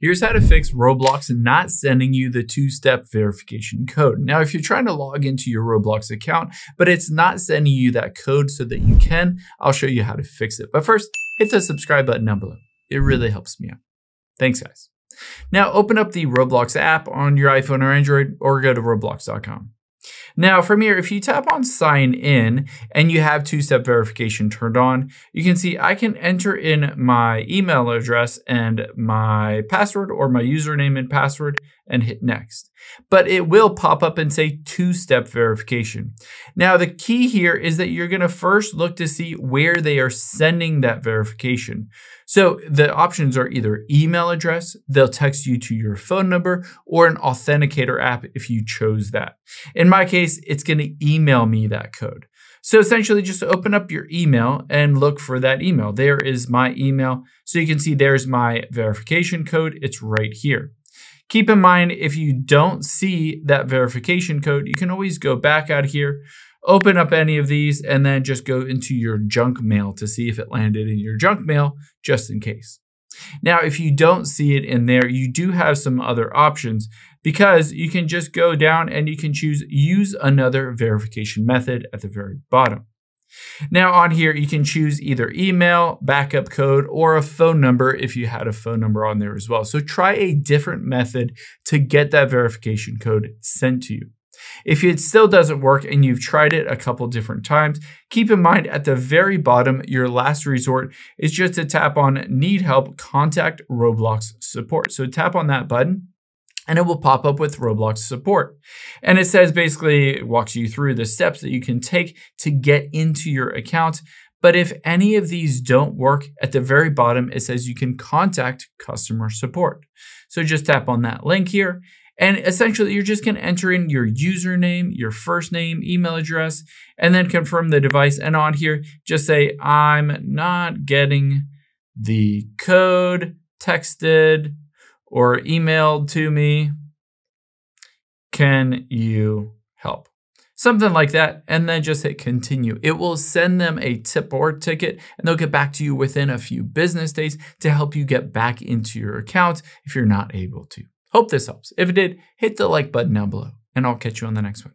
Here's how to fix Roblox not sending you the two-step verification code. Now, if you're trying to log into your Roblox account, but it's not sending you that code so that you can, I'll show you how to fix it. But first, hit the subscribe button down below. It really helps me out. Thanks, guys. Now, open up the Roblox app on your iPhone or Android, or go to roblox.com. Now from here, if you tap on sign in and you have two-step verification turned on, you can see I can enter in my email address and my password or my username and password and hit next. But it will pop up and say two-step verification. Now the key here is that you're gonna first look to see where they are sending that verification. So the options are either email address, they'll text you to your phone number, or an authenticator app if you chose that. In my case, it's gonna email me that code. So essentially just open up your email and look for that email. There is my email. So you can see there's my verification code. It's right here. Keep in mind, if you don't see that verification code, you can always go back out here, open up any of these, and then just go into your junk mail to see if it landed in your junk mail, just in case. Now, if you don't see it in there, you do have some other options because you can just go down and you can choose use another verification method at the very bottom. Now on here, you can choose either email, backup code, or a phone number if you had a phone number on there as well. So try a different method to get that verification code sent to you. If it still doesn't work and you've tried it a couple different times, keep in mind at the very bottom, your last resort is just to tap on need help, contact Roblox support. So tap on that button and it will pop up with Roblox support. And it says basically, it walks you through the steps that you can take to get into your account. But if any of these don't work, at the very bottom, it says you can contact customer support. So just tap on that link here. And essentially, you're just going to enter in your username, your first name, email address, and then confirm the device. And on here, just say, I'm not getting the code texted or emailed to me. Can you help? Something like that, and then just hit continue. It will send them a tip or ticket, and they'll get back to you within a few business days to help you get back into your account if you're not able to. Hope this helps. If it did, hit the like button down below, and I'll catch you on the next one.